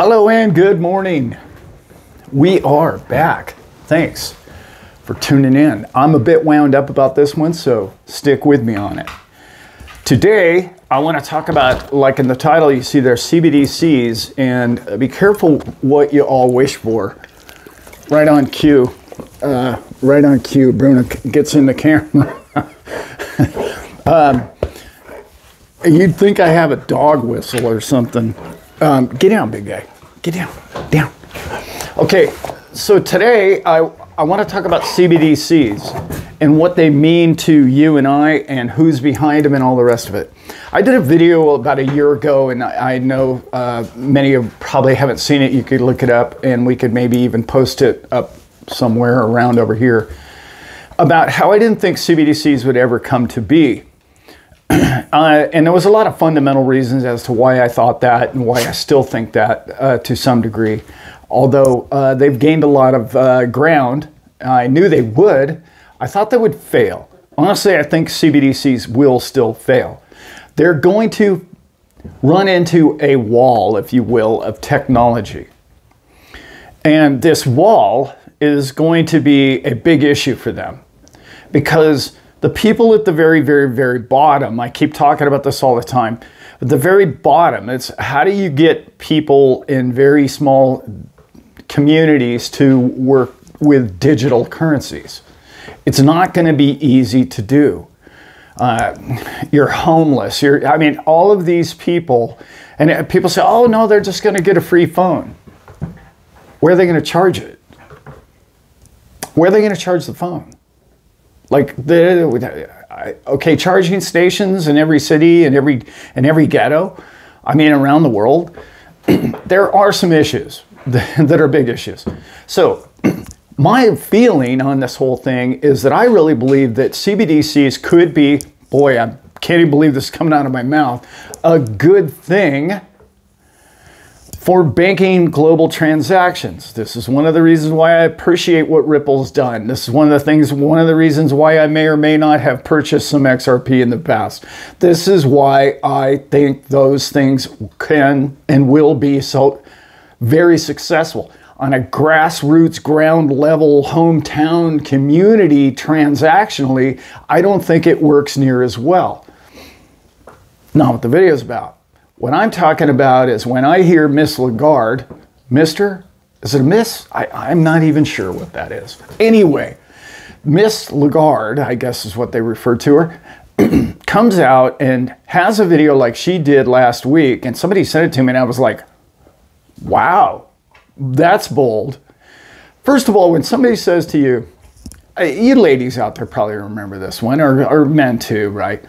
Hello and good morning. We are back. Thanks for tuning in. I'm a bit wound up about this one, so stick with me on it. Today, I want to talk about, like in the title, you see there CBDCs, and be careful what you all wish for. Right on cue. Uh, right on cue. Bruno gets in the camera. um, you'd think I have a dog whistle or something. Um, get down, big guy. Get down. Down. Okay, so today I, I want to talk about CBDCs and what they mean to you and I and who's behind them and all the rest of it. I did a video about a year ago, and I, I know uh, many of probably haven't seen it. You could look it up, and we could maybe even post it up somewhere around over here about how I didn't think CBDCs would ever come to be. Uh, and there was a lot of fundamental reasons as to why I thought that and why I still think that uh, to some degree. Although uh, they've gained a lot of uh, ground, I knew they would. I thought they would fail. Honestly, I think CBDCs will still fail. They're going to run into a wall, if you will, of technology. And this wall is going to be a big issue for them because the people at the very, very, very bottom, I keep talking about this all the time, at the very bottom, it's how do you get people in very small communities to work with digital currencies? It's not going to be easy to do. Uh, you're homeless. You're, I mean, all of these people, and people say, oh no, they're just going to get a free phone. Where are they going to charge it? Where are they going to charge the phone? Like the okay, charging stations in every city and every in every ghetto. I mean, around the world, there are some issues that are big issues. So, my feeling on this whole thing is that I really believe that CBDCs could be, boy, I can't even believe this is coming out of my mouth, a good thing for banking global transactions. This is one of the reasons why I appreciate what Ripple's done. This is one of the things, one of the reasons why I may or may not have purchased some XRP in the past. This is why I think those things can and will be so very successful. On a grassroots, ground level, hometown community transactionally, I don't think it works near as well. Not what the video is about. What I'm talking about is when I hear Miss Lagarde, Mr. Is it a Miss? I, am not even sure what that is. Anyway, Miss Lagarde, I guess is what they refer to her, comes out and has a video like she did last week, and somebody sent it to me, and I was like, wow, that's bold. First of all, when somebody says to you, you ladies out there probably remember this one, or, or men too, right?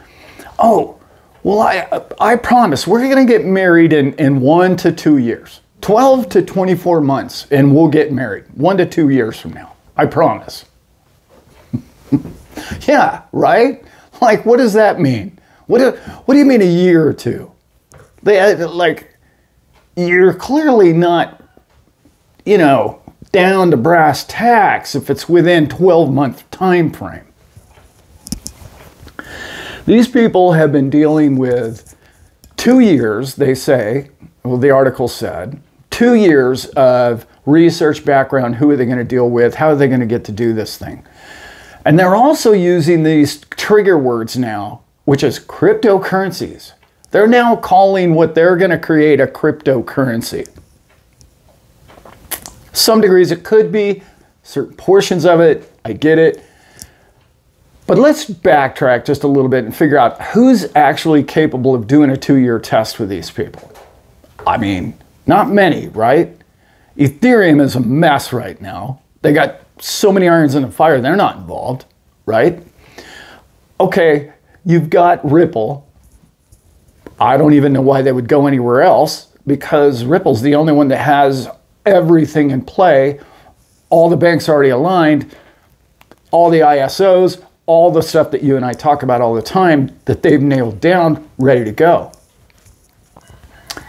Oh, well, I, I promise we're going to get married in, in one to two years, 12 to 24 months, and we'll get married one to two years from now. I promise. yeah, right? Like, what does that mean? What do, what do you mean a year or two? They, uh, like, you're clearly not, you know, down to brass tacks if it's within 12 month time frame. These people have been dealing with two years, they say, well, the article said, two years of research background. Who are they going to deal with? How are they going to get to do this thing? And they're also using these trigger words now, which is cryptocurrencies. They're now calling what they're going to create a cryptocurrency. Some degrees it could be, certain portions of it, I get it. But let's backtrack just a little bit and figure out who's actually capable of doing a two year test with these people. I mean, not many, right? Ethereum is a mess right now. They got so many irons in the fire, they're not involved, right? Okay, you've got Ripple. I don't even know why they would go anywhere else because Ripple's the only one that has everything in play. All the banks already aligned, all the ISOs, all the stuff that you and I talk about all the time that they've nailed down, ready to go.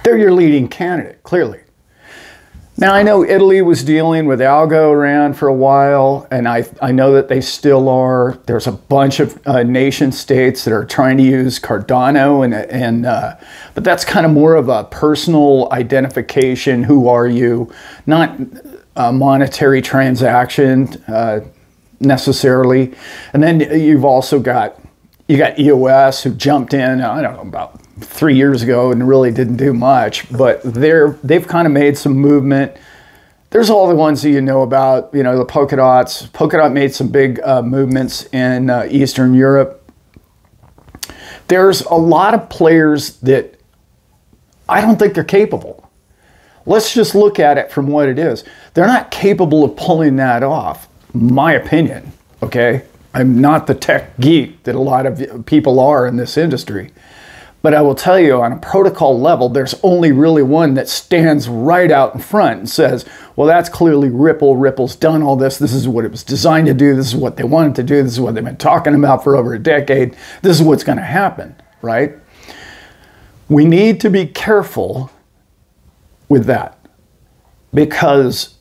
They're your leading candidate, clearly. Now, I know Italy was dealing with Algorand for a while, and I, I know that they still are. There's a bunch of uh, nation states that are trying to use Cardano, and, and uh, but that's kind of more of a personal identification. Who are you? Not a monetary transaction uh, necessarily. And then you've also got you got EOS who jumped in. I don't know about three years ago and really didn't do much, but they're they've kind of made some movement. There's all the ones that you know about, you know, the Polkadots. Polkadot made some big uh, movements in uh, Eastern Europe. There's a lot of players that I don't think they're capable. Let's just look at it from what it is. They're not capable of pulling that off, my opinion. Okay, I'm not the tech geek that a lot of people are in this industry. But I will tell you, on a protocol level, there's only really one that stands right out in front and says, well, that's clearly Ripple. Ripple's done all this. This is what it was designed to do. This is what they wanted to do. This is what they've been talking about for over a decade. This is what's going to happen, right? We need to be careful with that because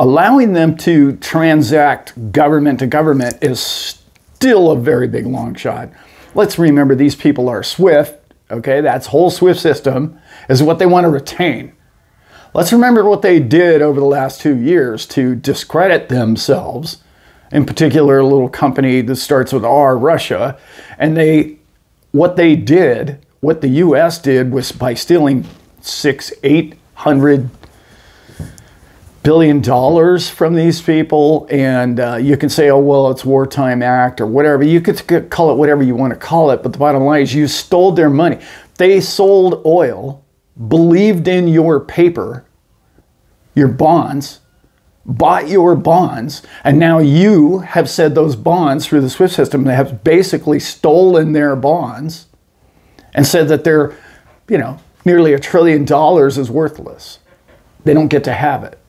allowing them to transact government to government is still a very big long shot. Let's remember these people are SWIFT okay, that's whole SWIFT system is what they want to retain. Let's remember what they did over the last two years to discredit themselves, in particular, a little company that starts with R, Russia, and they, what they did, what the U.S. did was by stealing six, eight hundred billion dollars from these people, and uh, you can say, oh, well, it's wartime act or whatever. You could call it whatever you want to call it, but the bottom line is you stole their money. They sold oil, believed in your paper, your bonds, bought your bonds, and now you have said those bonds through the SWIFT system they have basically stolen their bonds and said that they're, you know, nearly a trillion dollars is worthless. They don't get to have it.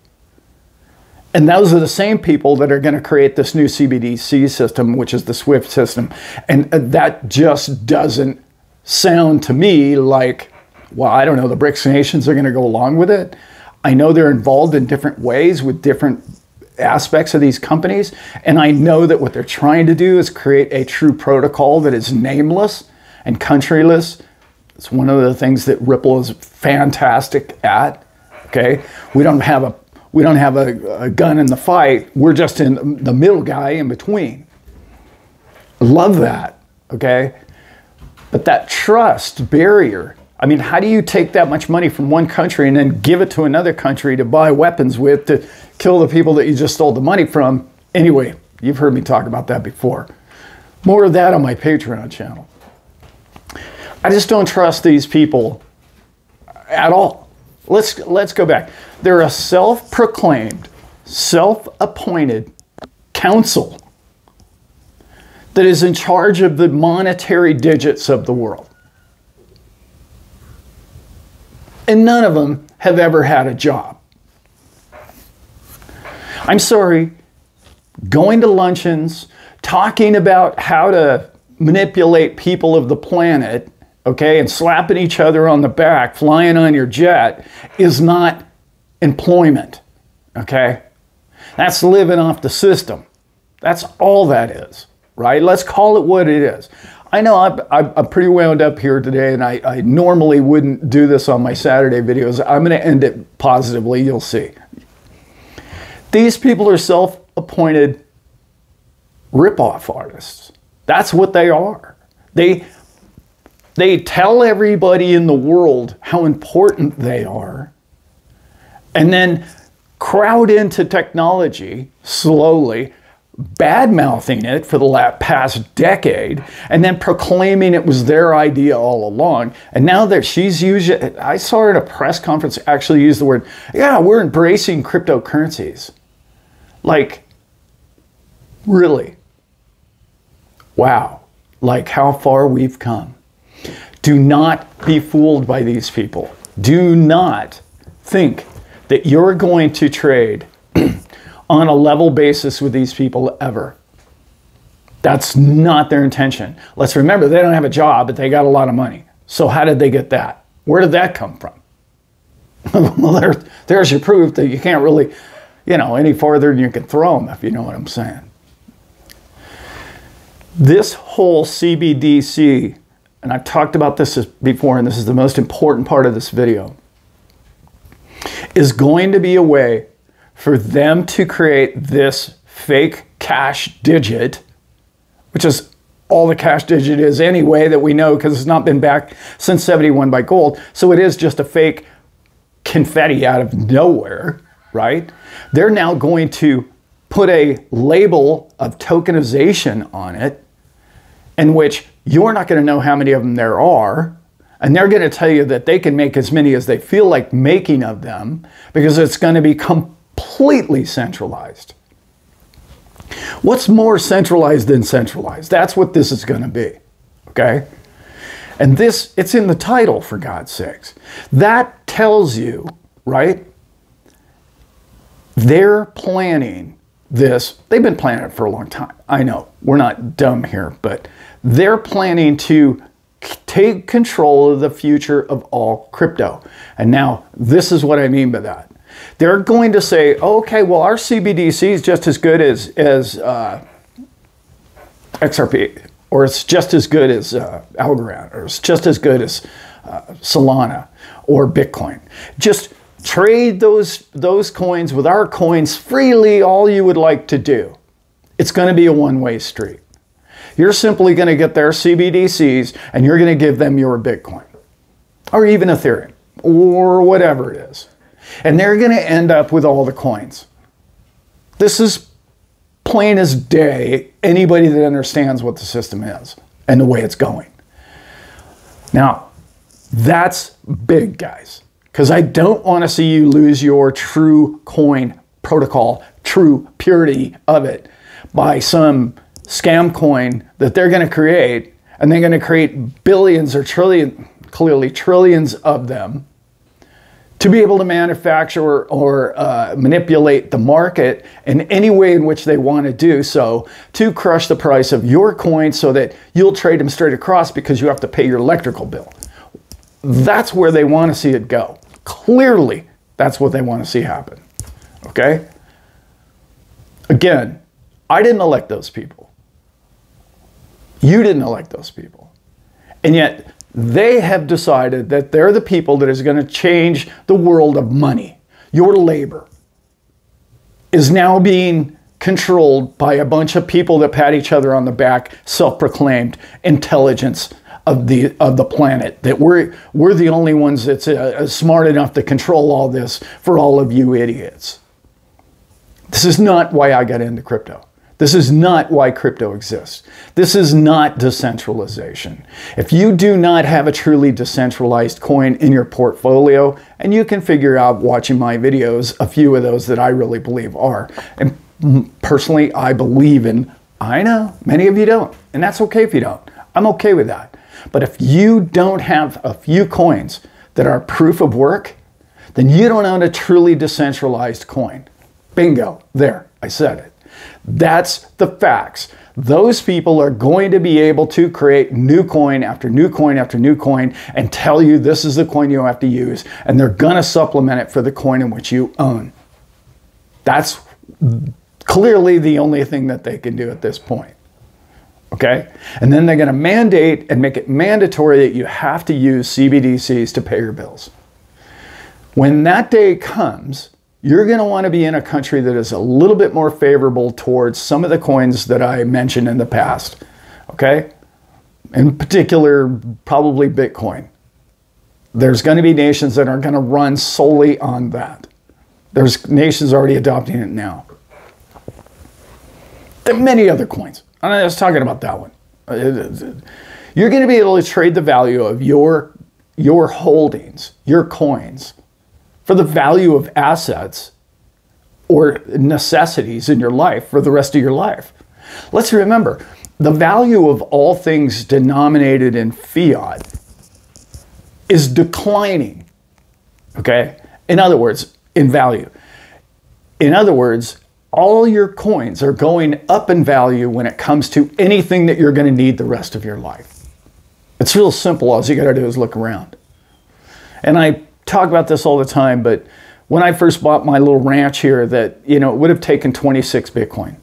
And those are the same people that are going to create this new CBDC system, which is the SWIFT system. And uh, that just doesn't sound to me like, well, I don't know, the BRICS nations are going to go along with it. I know they're involved in different ways with different aspects of these companies. And I know that what they're trying to do is create a true protocol that is nameless and countryless. It's one of the things that Ripple is fantastic at. Okay. We don't have a we don't have a, a gun in the fight. We're just in the middle guy in between. Love that, okay? But that trust barrier, I mean, how do you take that much money from one country and then give it to another country to buy weapons with to kill the people that you just stole the money from? Anyway, you've heard me talk about that before. More of that on my Patreon channel. I just don't trust these people at all. Let's let's go back. They're a self-proclaimed, self-appointed council that is in charge of the monetary digits of the world. And none of them have ever had a job. I'm sorry, going to luncheons, talking about how to manipulate people of the planet okay, and slapping each other on the back, flying on your jet, is not employment, okay? That's living off the system. That's all that is, right? Let's call it what it is. I know I'm, I'm pretty wound up here today, and I, I normally wouldn't do this on my Saturday videos. I'm going to end it positively, you'll see. These people are self appointed rip-off artists. That's what they are. They they tell everybody in the world how important they are and then crowd into technology slowly, bad mouthing it for the past decade, and then proclaiming it was their idea all along. And now that she's using I saw her at a press conference actually use the word, yeah, we're embracing cryptocurrencies. Like, really? Wow. Like how far we've come. Do not be fooled by these people. Do not think that you're going to trade on a level basis with these people ever. That's not their intention. Let's remember, they don't have a job, but they got a lot of money. So, how did they get that? Where did that come from? well, there, there's your proof that you can't really, you know, any farther than you can throw them, if you know what I'm saying. This whole CBDC, and I've talked about this before, and this is the most important part of this video, is going to be a way for them to create this fake cash digit, which is all the cash digit is anyway that we know because it's not been back since 71 by gold. So it is just a fake confetti out of nowhere, right? They're now going to put a label of tokenization on it in which you're not going to know how many of them there are. And they're going to tell you that they can make as many as they feel like making of them because it's going to be completely centralized. What's more centralized than centralized? That's what this is going to be. Okay? And this, it's in the title, for God's sakes. That tells you, right? They're planning this. They've been planning it for a long time. I know. We're not dumb here, but they're planning to take control of the future of all crypto. And now, this is what I mean by that. They're going to say, okay, well, our CBDC is just as good as, as uh, XRP, or it's just as good as uh, Algorand, or it's just as good as uh, Solana or Bitcoin. Just trade those, those coins with our coins freely, all you would like to do. It's going to be a one-way street. You're simply going to get their CBDCs and you're going to give them your Bitcoin or even Ethereum or whatever it is. And they're going to end up with all the coins. This is plain as day, anybody that understands what the system is and the way it's going. Now, that's big, guys, because I don't want to see you lose your true coin protocol, true purity of it by some scam coin that they're going to create, and they're going to create billions or trillion, clearly trillions of them to be able to manufacture or, or uh, manipulate the market in any way in which they want to do so to crush the price of your coin so that you'll trade them straight across because you have to pay your electrical bill. That's where they want to see it go. Clearly, that's what they want to see happen. Okay? Again, I didn't elect those people. You didn't elect those people. And yet, they have decided that they're the people that is going to change the world of money. Your labor is now being controlled by a bunch of people that pat each other on the back, self-proclaimed intelligence of the of the planet. That we're we're the only ones that's uh, smart enough to control all this for all of you idiots. This is not why I got into crypto. This is not why crypto exists. This is not decentralization. If you do not have a truly decentralized coin in your portfolio, and you can figure out watching my videos, a few of those that I really believe are. And personally, I believe in, I know, many of you don't. And that's okay if you don't. I'm okay with that. But if you don't have a few coins that are proof of work, then you don't own a truly decentralized coin. Bingo, there, I said it. That's the facts. Those people are going to be able to create new coin after new coin after new coin and tell you this is the coin you have to use, and they're going to supplement it for the coin in which you own. That's clearly the only thing that they can do at this point. Okay? And then they're going to mandate and make it mandatory that you have to use CBDCs to pay your bills. When that day comes, you're going to want to be in a country that is a little bit more favorable towards some of the coins that I mentioned in the past. Okay? In particular, probably Bitcoin. There's going to be nations that are going to run solely on that. There's nations already adopting it now. There are many other coins. I was talking about that one. You're going to be able to trade the value of your, your holdings, your coins, for the value of assets or necessities in your life for the rest of your life. Let's remember the value of all things denominated in fiat is declining. Okay? In other words, in value. In other words, all your coins are going up in value when it comes to anything that you're going to need the rest of your life. It's real simple. All you got to do is look around. And I talk about this all the time, but when I first bought my little ranch here, that you know it would have taken 26 Bitcoin.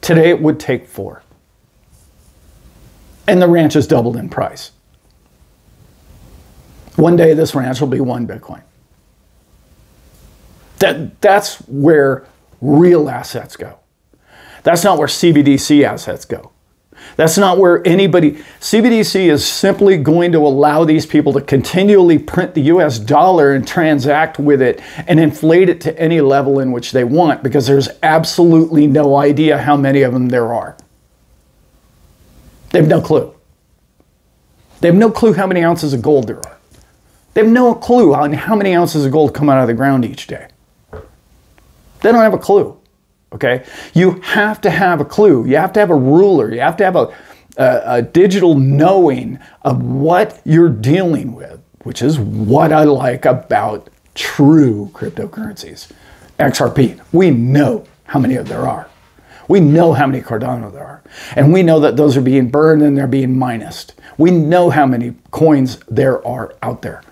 Today it would take four, and the ranch has doubled in price. One day this ranch will be one Bitcoin. That that's where real assets go. That's not where CBDC assets go. That's not where anybody, CBDC is simply going to allow these people to continually print the US dollar and transact with it and inflate it to any level in which they want because there's absolutely no idea how many of them there are. They have no clue. They have no clue how many ounces of gold there are. They have no clue on how many ounces of gold come out of the ground each day. They don't have a clue. Okay? You have to have a clue. You have to have a ruler. You have to have a, a, a digital knowing of what you're dealing with, which is what I like about true cryptocurrencies. XRP, we know how many of there are. We know how many Cardano there are. And we know that those are being burned and they're being minused. We know how many coins there are out there.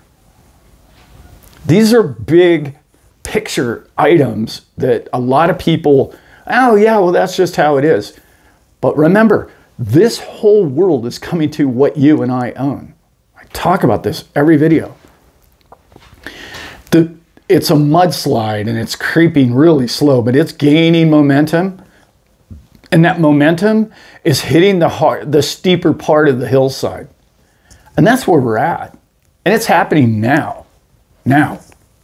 These are big picture items that a lot of people, oh, yeah, well, that's just how it is. But remember, this whole world is coming to what you and I own. I talk about this every video. The, it's a mudslide and it's creeping really slow, but it's gaining momentum. And that momentum is hitting the, hard, the steeper part of the hillside. And that's where we're at. And it's happening now. Now,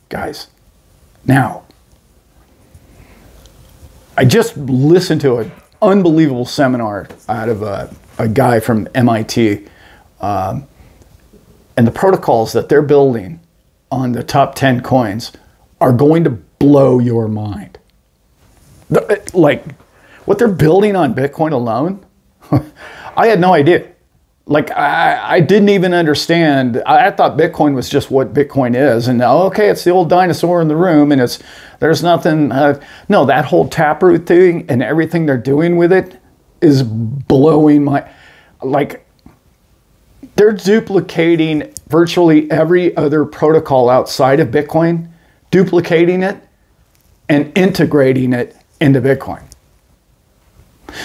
guys. Now, I just listened to an unbelievable seminar out of a, a guy from MIT. Um, and the protocols that they're building on the top 10 coins are going to blow your mind. The, like, what they're building on Bitcoin alone, I had no idea like I, I didn't even understand. I thought Bitcoin was just what Bitcoin is, and now okay, it's the old dinosaur in the room, and it's there's nothing. Uh, no, that whole taproot thing and everything they're doing with it is blowing my like. They're duplicating virtually every other protocol outside of Bitcoin, duplicating it and integrating it into Bitcoin.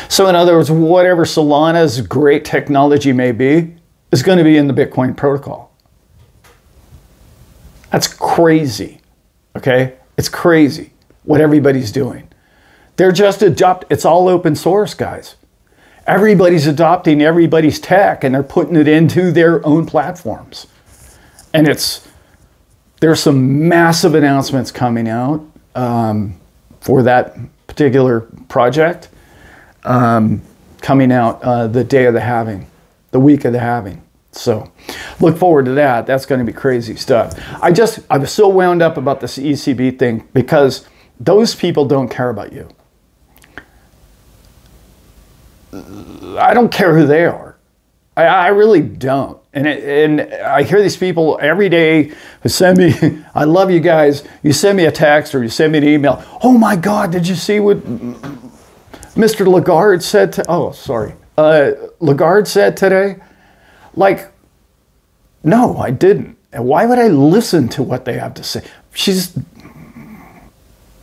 So, in other words, whatever Solana's great technology may be, is going to be in the Bitcoin protocol. That's crazy. Okay? It's crazy what everybody's doing. They're just adopt it's all open source, guys. Everybody's adopting everybody's tech and they're putting it into their own platforms. And it's there's some massive announcements coming out um, for that particular project um, coming out uh, the day of the halving, the week of the halving. So look forward to that. That's going to be crazy stuff. I just, I was so wound up about this ECB thing because those people don't care about you. I don't care who they are. I, I really don't. And, it, and I hear these people every day who send me, I love you guys. You send me a text or you send me an email. Oh my God, did you see what Mr. Lagarde said to, oh, sorry, uh, Lagarde said today, like, no, I didn't. And why would I listen to what they have to say? She's,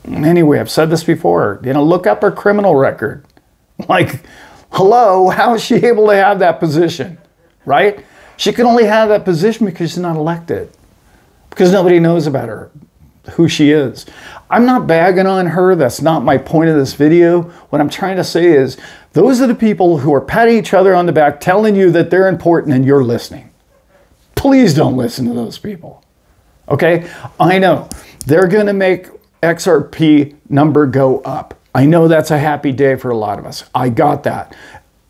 anyway, I've said this before, you know, look up her criminal record. Like, hello, how is she able to have that position, right? She can only have that position because she's not elected, because nobody knows about her who she is. I'm not bagging on her. That's not my point of this video. What I'm trying to say is those are the people who are patting each other on the back, telling you that they're important and you're listening. Please don't listen to those people. Okay? I know they're going to make XRP number go up. I know that's a happy day for a lot of us. I got that.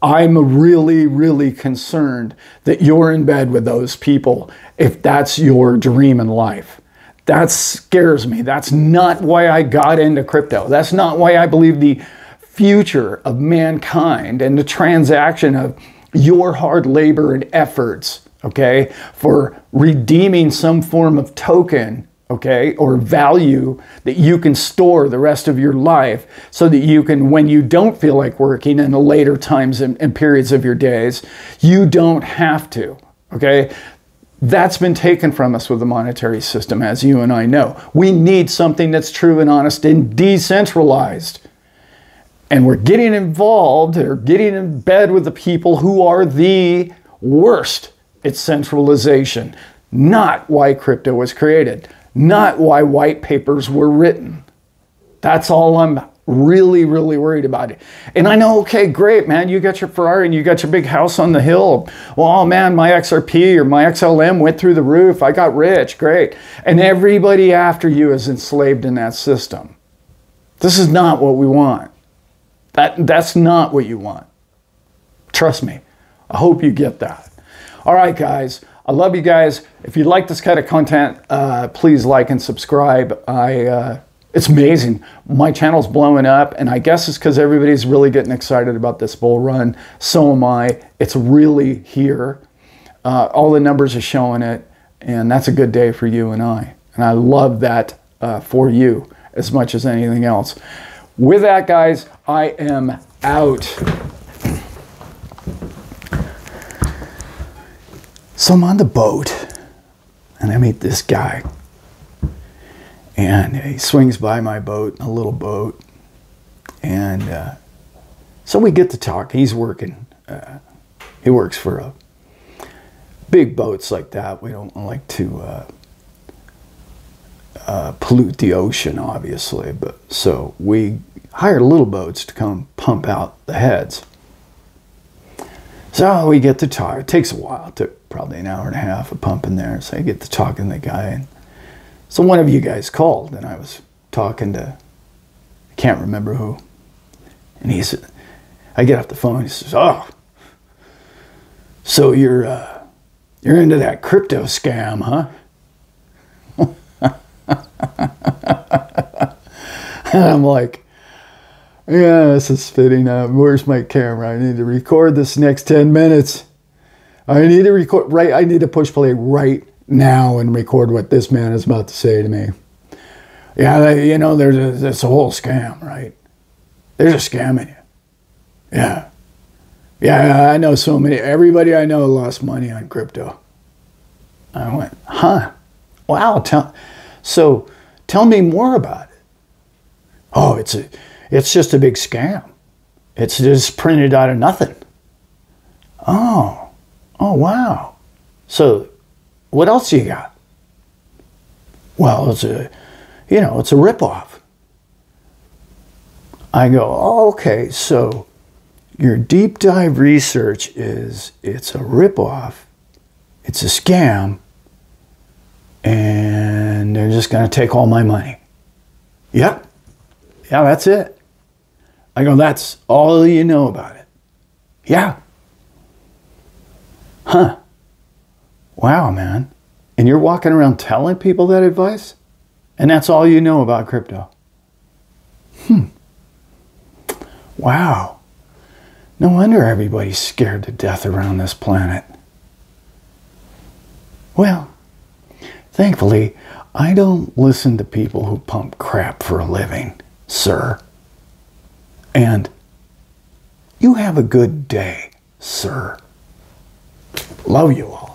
I'm really, really concerned that you're in bed with those people if that's your dream in life. That scares me. That's not why I got into crypto. That's not why I believe the future of mankind and the transaction of your hard labor and efforts, okay, for redeeming some form of token, okay, or value that you can store the rest of your life so that you can, when you don't feel like working in the later times and, and periods of your days, you don't have to, okay? That's been taken from us with the monetary system, as you and I know. We need something that's true and honest and decentralized. And we're getting involved or getting in bed with the people who are the worst at centralization. Not why crypto was created, not why white papers were written. That's all I'm really, really worried about it. And I know, okay, great, man, you got your Ferrari and you got your big house on the hill. Well, oh man, my XRP or my XLM went through the roof. I got rich, great. And everybody after you is enslaved in that system. This is not what we want. That, that's not what you want. Trust me. I hope you get that. All right, guys. I love you guys. If you like this kind of content, uh, please like and subscribe. I uh, it's amazing. My channel's blowing up, and I guess it's because everybody's really getting excited about this bull run. So am I. It's really here. Uh, all the numbers are showing it, and that's a good day for you and I. And I love that uh, for you as much as anything else. With that, guys, I am out. So I'm on the boat, and I meet this guy and he swings by my boat, a little boat, and uh, so we get to talk. He's working. Uh, he works for a big boats like that. We don't like to uh, uh, pollute the ocean, obviously, but so we hire little boats to come pump out the heads. So we get to talk. It takes a while. It took probably an hour and a half of pumping there. So I get to talking to the guy, and so one of you guys called, and I was talking to, I can't remember who. And he said, I get off the phone. He says, "Oh, so you're uh, you're into that crypto scam, huh?" and I'm like, "Yeah, this is fitting. Where's my camera? I need to record this next ten minutes. I need to record right. I need to push play right now and record what this man is about to say to me. Yeah, you know, there's a, there's a whole scam, right? There's a scam in you. Yeah. Yeah, I know so many. Everybody I know lost money on crypto. I went, huh? Wow. Tell, so tell me more about it. Oh, it's a, it's just a big scam. It's just printed out of nothing. Oh, oh wow. So what else you got? Well, it's a, you know, it's a ripoff. I go, oh, okay, so your deep dive research is it's a ripoff, it's a scam, and they're just going to take all my money. Yep. Yeah, that's it. I go, that's all you know about it. Yeah. Huh. Wow, man. And you're walking around telling people that advice? And that's all you know about crypto? Hmm. Wow. No wonder everybody's scared to death around this planet. Well, thankfully, I don't listen to people who pump crap for a living, sir. And you have a good day, sir. Love you all.